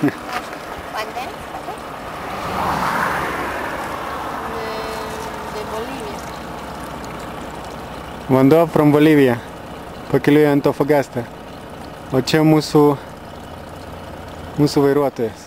Pandel? De, de Bolivia. Mandó from Bolivia. Pakeliui Antofagasta. O čia mūsų, mūsų vairuotojas.